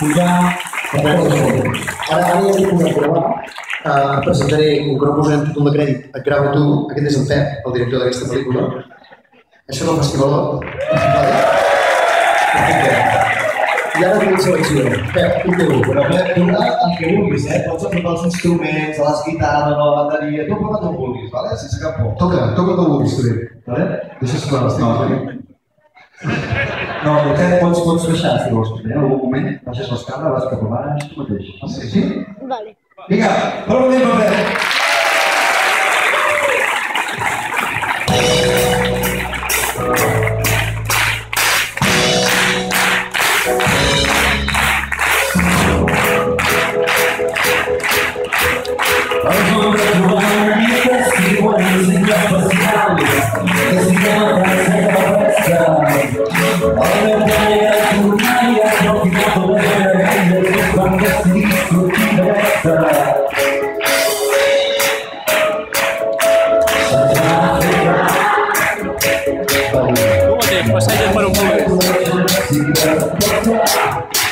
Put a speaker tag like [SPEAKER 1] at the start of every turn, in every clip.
[SPEAKER 1] pujar el. Ara, ara ja posat gravar, uh, presentaré, com que no posarem títol de crèdit, et gravo tu, aquest és en Pep, el director d'aquesta pel·lícula. Això és el festival. Perfecte. I ara comença l'acció. Pep, tu què
[SPEAKER 2] Però Pep, tu el que vulguis, eh? Pots aportar els instruments, les guitarres, la bateria, tu porta com vulguis, vale? sense cap por.
[SPEAKER 1] Toca, toca com vulguis, tu.
[SPEAKER 2] Vale?
[SPEAKER 1] Deixa sonar les teves.
[SPEAKER 2] No, perquè pots, pots baixar, si vols. Eh? En algun moment baixes l'escala, vas cap a baix, tu mateix. Sí, sí?
[SPEAKER 3] Vale.
[SPEAKER 2] Vinga, per Pep.
[SPEAKER 4] Tómate,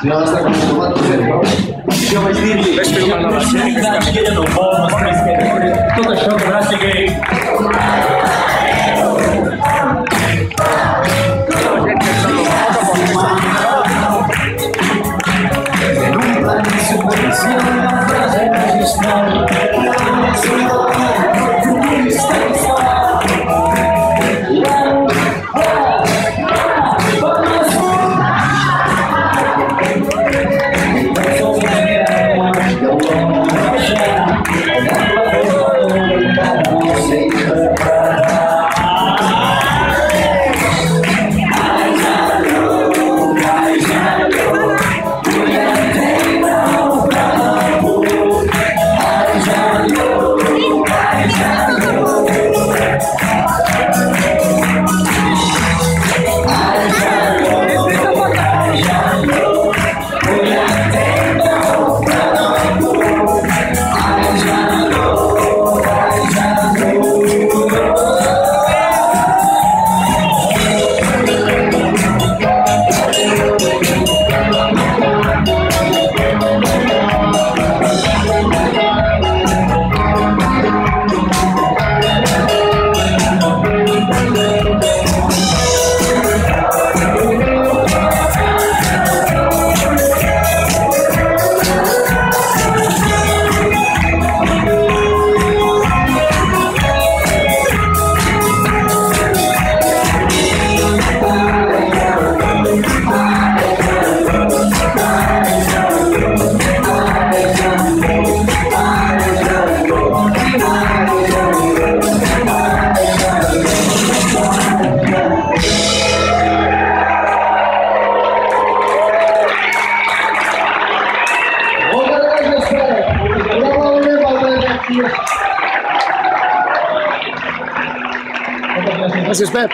[SPEAKER 1] Senhora está acostumada a
[SPEAKER 5] ser bom. Chama de Deixa eu falar na Toda
[SPEAKER 1] Gracias, Pep.